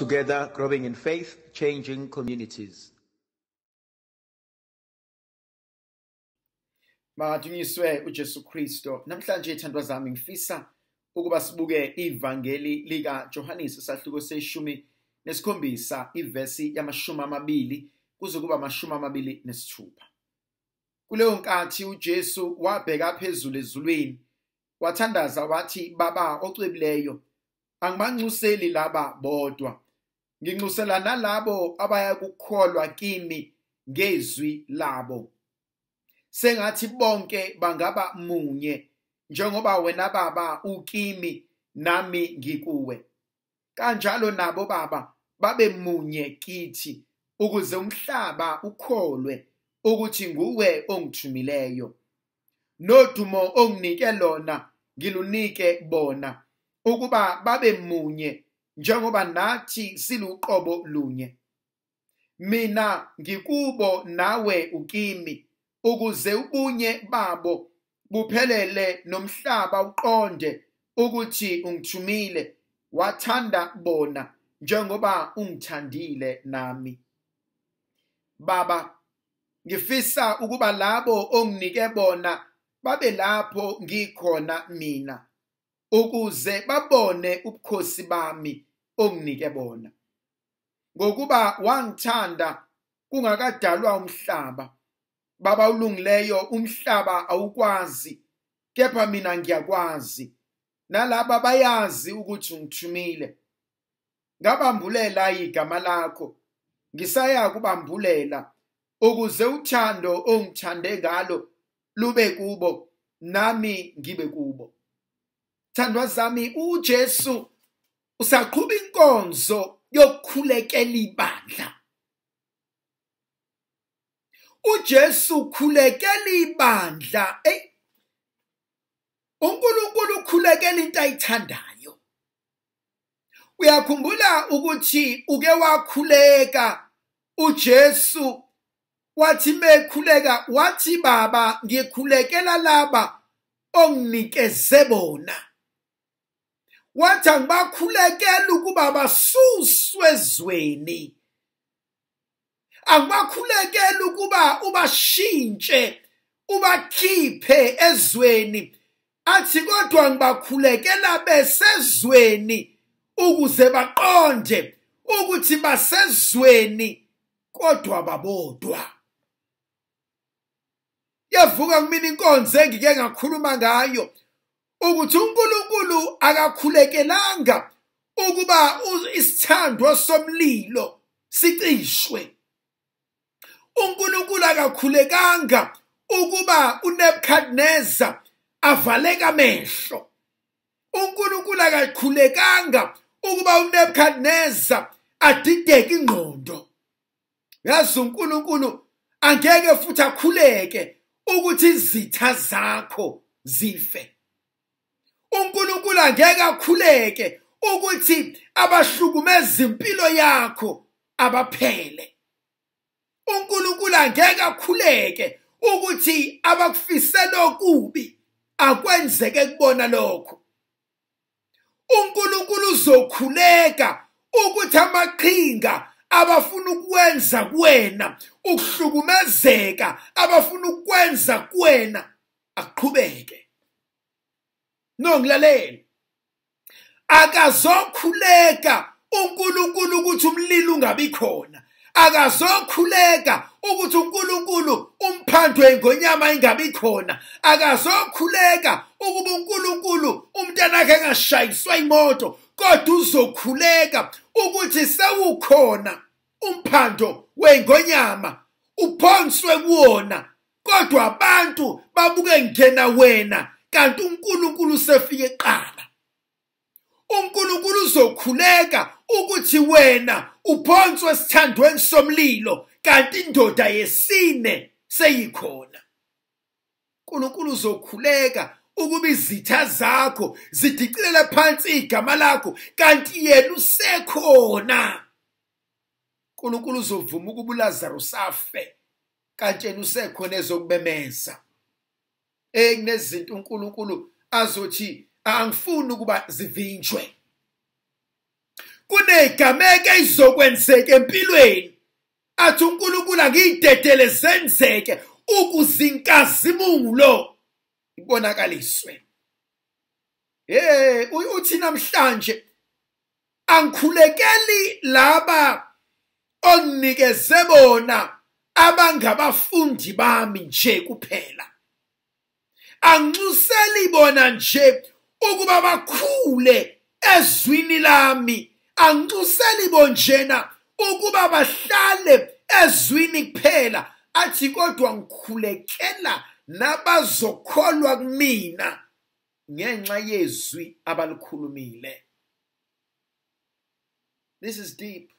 Together, growing in faith, changing communities. Makadunyiswe uJesu Kristo. Namhlanje thandwa zami ngifisa ukuba sibuke ivangeli lika Johannes isahluko seshumi nesikhombisa ivesi yamashumi amabili kuze kuba amashumi amabili nesithupha. Kuleyo nkathi uJesu wabheka phezulu ezulwini wathandaza wathi baba ocwebileyo angibanxuseli laba bodwa nginxusela nalabo abaya kukholwa kimi ngezwi labo. Sengathi bonke bangaba munye njengoba wena baba ukimi nami ngikuwe. Kanjalo nabo baba babe munye kithi ukuze umhlaba ukholwe ukuthi nguwe ongithumileyo. Nodumo onginike lona ngilunike bona ukuba babe munye njengoba nathi siluqobo lunye mina ngikubo nawe ukimi ukuze ubunye babo buphelele nomhlaba uqonde ukuthi ungithumile wathanda bona njengoba ungithandile nami. Baba ngifisa ukuba labo onginike bona babe lapho ngikhona mina ukuze babone ubukhosi bami. Onginike bona. Ngokuba wangithanda kungakadalwa umhlaba baba ulungileyo umhlaba awukwazi kepha mina ngiyakwazi. Nalaba bayazi ukuthi ungithumile ngabambulela igama lakho ngisaya kubambulela ukuze uthando ongithande ngalo lube kubo nami ngibe kubo. Thandwa zami uJesu usaqhuba inkonzo yokukhulekela ibandla uJesu ukhulekela ibandla ey uNkulunkulu ukhulekela into ayithandayo. Uyakhumbula ukuthi uke wakhuleka uJesu wathi mekhuleka wathi baba ngikhulekela laba onginikeze bona. Wathi angibakhulekela ukuba basuswe ezweni. Angibakhulekela ukuba ubashintshe ubakhiphe ezweni. Athi kodwa ngibakhulekela besezweni ukuze baqonde ukuthi basezweni kodwa babodwa. Yavuka kumina inkonzo engike ngakhuluma ngayo. Ukuthi uNkulunkulu akakhulekelanga ukuba isithandwa somlilo sicishwe. uNkulunkulu akakhulekanga ukuba uNebukadnezar avaleka amehlo. uNkulunkulu akakhulekanga ukuba uNebukadnezar adideke ingqondo. Yazi uNkulunkulu angeke futhi akhuleke ukuthi izitha zakho zife. uNkulunkulu angeke akhuleke ukuthi abahlukumeza impilo yakho abaphele. uNkulunkulu angeke akhuleke ukuthi abakufisela okubi akwenzeke kubona lokho. uNkulunkulu uzokhuleka ukuthi amaqhinga abafuna ukwenza kuwena ukuhlukumezeka abafuna ukwenza kuwena aqhubeke. Nongilalela akazokhuleka uNkulunkulu ukuthi umlilo ungabi khona. Akazokhuleka ukuthi uNkulunkulu umphandwe ngonyama ingabi khona. Akazokhuleka ukuba uNkulunkulu umntana wakhe engashayiswa imoto kodwa uzokhuleka ukuthi sewukhona umphando wengonyama uphonswe kuwona kodwa abantu babuke ngena wena. Kanti uNkulunkulu sefike eqala uNkulunkulu uzokhuleka ukuthi wena uphonswe sithandweni somlilo kanti indoda yesine seyikhona. uNkulunkulu uzokhuleka ukuba izitha zakho zidicilele phansi igama lakho kanti yena usekhona. uNkulunkulu uzovuma ukuba uLazarus afe kanti yena usekhona ezokubemeza. Eh kunezinto uNkulunkulu azothi angifuni ukuba zivinjwe. Kunezigameko ezizokwenzeka empilweni. Athi uNkulunkulu akuyidedele zenzeke ukuze inkazimulo ibonakaliswe hey uthi namhlanje angikhulekeli laba onginikeze bona abangabafundi bami nje kuphela. Anxuseli bona nje ukuba bakhule ezwini lami. Anxuseli bonjena ukuba bahlale ezwini kuphela. Athi kodwa ngikhulekela nabazokholwa kumina ngenxa yezwi abalikhulumile. This is deep.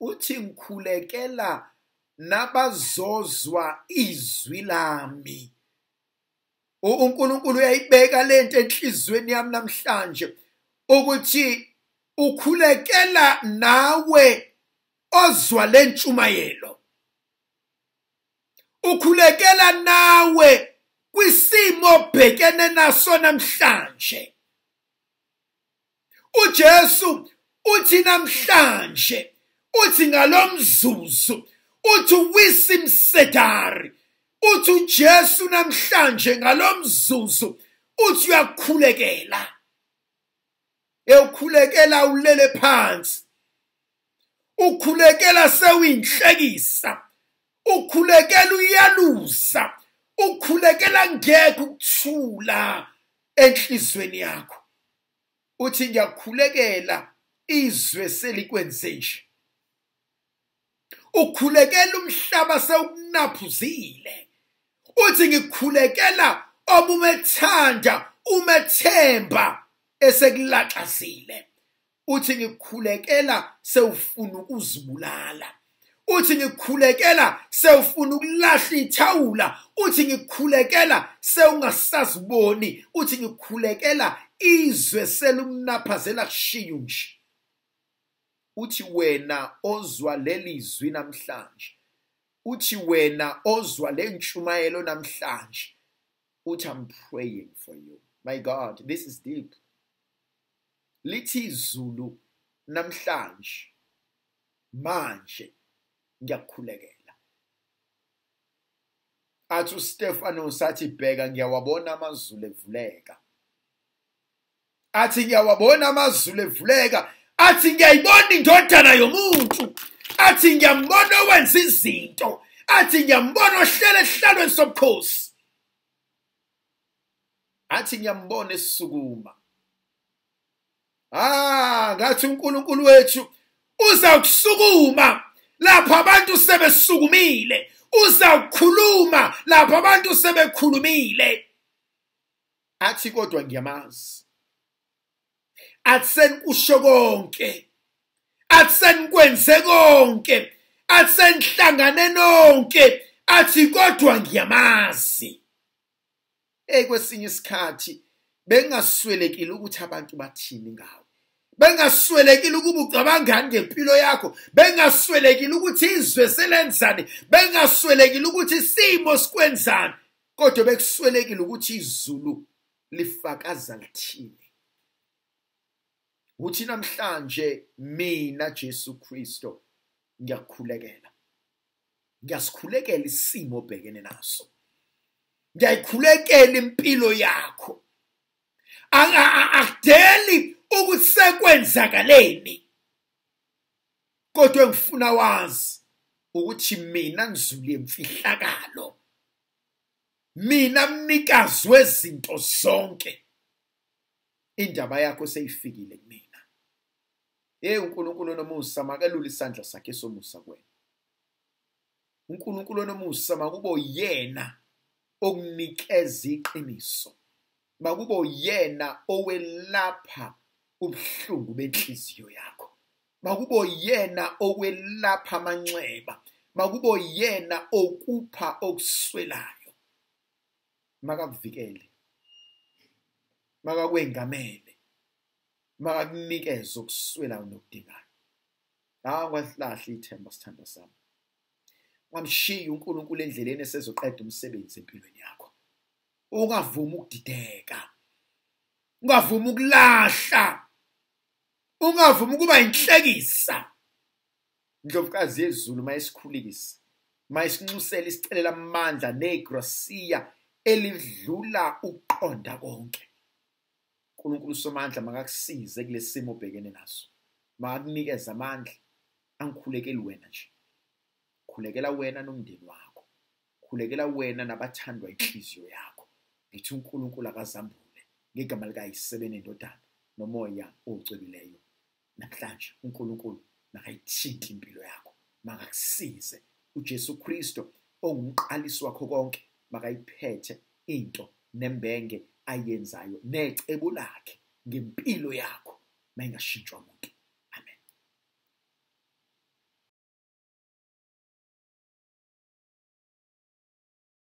Uthi ngikhulekela nabazozwa izwi lami. uNkulunkulu uyayibeka lento enhlizweni yami namhlanje ukuthi ukhulekela nawe ozwa lentshumayelo ukhulekela nawe kwisimo obhekene naso namhlanje. uJesu uthi namhlanje uthi ngalomzuzu uthi wisimsedari uthi uJesu namhlanje ngalomzuzu uthi uyakhulekela. Ewukhulekela ulele phansi. Ukhulekela sewuyinhlekisa ukhulekela uyaluza ukhulekela ngeke ukuthula enhlizweni yakho. Uthi ngiyakhulekela izwe selikwenze nje. Ukhulekela umhlaba sewukunaphuzile. Uthi ngikhulekela obumethanda umethemba esekulaxazile uthi ngikhulekela sewufuna ukuzibulala. Uthi ngikhulekela sewufuna ukulahla ithawula. Uthi ngikhulekela sewungasaziboni. Uthi ngikhulekela izwe selumnaphazela kushiyo nje uthi wena ozwa leli zwi namhlanje uthi wena ozwa lentshumayelo namhlanje uthi i'm praying for you. My god this is deep. Lithi izulu namhlanje manje ngiyakukhulekela. Athi uStefano sathi bheka ngiyawabona amazulu evuleka. Athi ngiyawabona amazulu evuleka. Athi ngiyayibona indodana yomuntu. Athi ngiyambona owenza izinto. Athi ngiyambona ohlele esihlalweni sobukhosi. Athi ngiyambona esukuma ah ngathi uNkulunkulu wethu uzawukusukuma lapho abantu sebesukumile. Uzawukhuluma lapho abantu sebekhulumile. Athi kodwa ngiyamazi. Atsenkusho konke. Atsenkwenze konke atsenhlangane nonke athi kodwa ngiyamazi. Hey kwesinye isikhathi bengaswelekile ukuthi abantu bathini ngawe. Bengaswelekile ukuba ucabangani ngempilo yakho. Bengaswelekile ukuthi izwe selenzani. Bengaswelekile ukuthi isimo sikwenzani. Kodwa bekuswelekile ukuthi izulu lifakaza lithini uthi namhlanje mina Jesu Kristo ngiyakhulekela. Ngiyasikhulekela isimo obhekene naso. Ngiyayikhulekela impilo yakho. Akudeli ukuthi sekwenzakaleni kodwa ngifuna wazi ukuthi mina ngizule imfihlakalo mina mnikazi wezinto zonke. Indaba yakho seyifikile kumina. Hey uNkulunkulu onomusa makelule isandla sakhe somusa kuwena. uNkulunkulu onomusa makube uyena okunikeza iqiniso. Makube uyena owelapha ubuhlungu benhliziyo yakho. Makube uyena owelapha amanxeba. Makube uyena okupha okuswelayo. Makakuvikele. Makakwengamele makakunikeze okuswelayo nokudingayo hawu ngwalihla ithemba sithanda sami. Ngamshiya uNkulunkulu endleleni esezoqeda umsebenzi empilweni yakho. Ungavumi ukudideka ungavumi ukulahla ungavumi ukuba inhlekisa ndlovukazi yezulu mayesikhulisa mayesinxusela isicelela amandla negrosiya elidlula uqonda konke. uNkulunkulu somandla makakusize kulesimo obhekene naso. Makakunikeze amandla angikhulekeli wena nje. Khulekela wena nomndeni wakho. Khulekela wena nabathandwa inhliziyo yakho. Ngithi uNkulunkulu akazambule ngegama likayisebene indodana nomoya ocwebileyo. Namhlanje uNkulunkulu makayithinta impilo yakho makakusize. uJesu Kristo ongumqalisi wakho konke makayiphethe into nembenge ayenzayo necebo lakhe ngempilo yakho. Mayingashintshwa umuntu